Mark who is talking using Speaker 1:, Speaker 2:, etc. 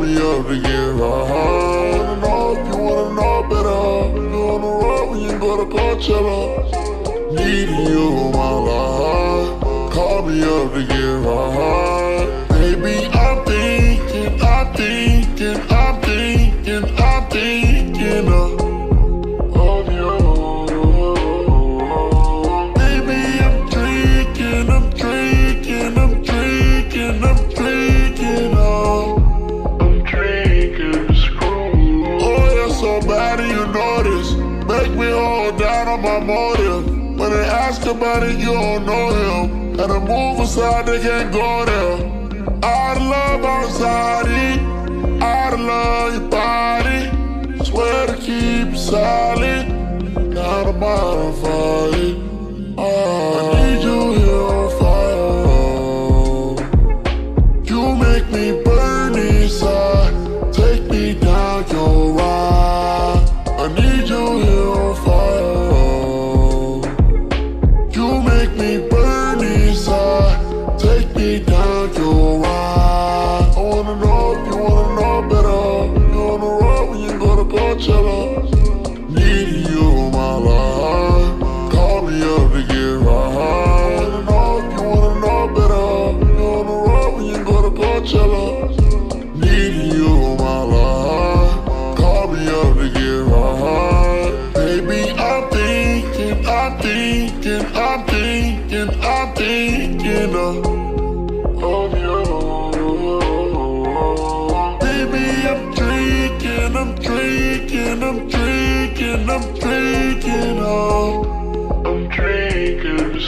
Speaker 1: me up to get right. Wanna know if you wanna know better. You on the road when you go to Coachella. Need you my life. Call me up to get right. Baby, I'm thinking, I'm thinking, I'm on my motive. When they ask about it, you don't know him. And to move aside, they can't go there. Out of love, anxiety. Out of love, your body. Swear to keep silent. Not a modified. Oh, Need you in my life. Call me up to get know if you wanna know better. On the when you go to Coachella. Need you in my life. Call me up to get right. Baby, I'm thinking, I'm thinking, I'm thinking, I'm thinking of drinking, I'm drinking, I'm drinking, oh, I'm drinking,